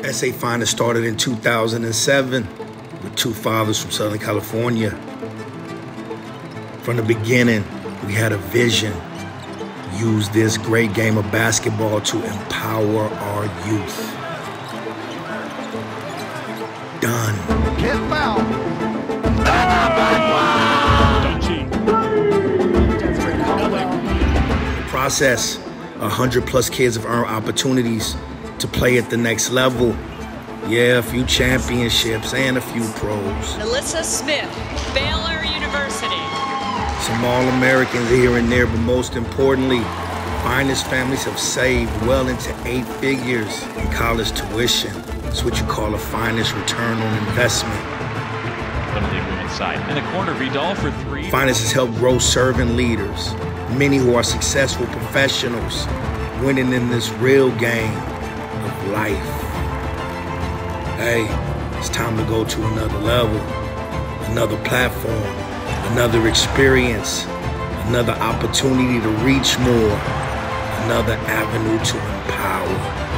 SA Finest started in 2007 with two fathers from Southern California. From the beginning, we had a vision. Use this great game of basketball to empower our youth. Done. Can't foul. The process, 100 plus kids have earned opportunities to play at the next level. Yeah, a few championships and a few pros. Melissa Smith, Baylor University. Some All Americans here and there, but most importantly, finest families have saved well into eight figures in college tuition. It's what you call a finest return on investment. Little League women's side. In the corner, Vidal for three. Finest has helped grow servant leaders, many who are successful professionals, winning in this real game of life. Hey, it's time to go to another level, another platform, another experience, another opportunity to reach more, another avenue to empower.